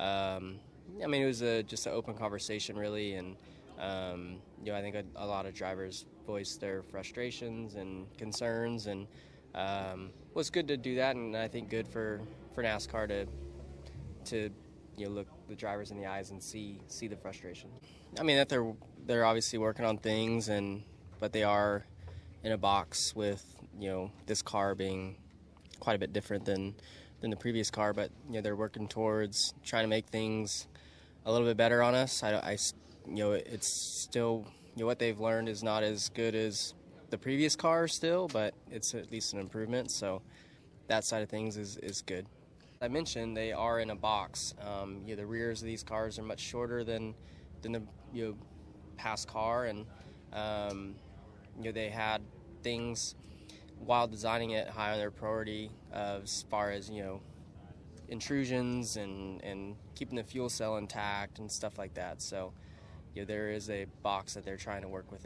Um, I mean, it was a, just an open conversation, really, and um, you know, I think a, a, lot of drivers voiced their frustrations and concerns, and um, it was good to do that, and I think good for, for NASCAR to to you know look the drivers in the eyes and see see the frustration. I mean that they're they're obviously working on things, and but they are in a box with you know this car being quite a bit different than than the previous car, but you know they're working towards trying to make things a little bit better on us. I, I you know it's still you know what they've learned is not as good as the previous car still, but it's at least an improvement. So that side of things is is good. I mentioned they are in a box. Um, you know, the rears of these cars are much shorter than than the you know past car, and um, you know they had things while designing it high on their priority as far as you know intrusions and and keeping the fuel cell intact and stuff like that. So you know there is a box that they're trying to work within.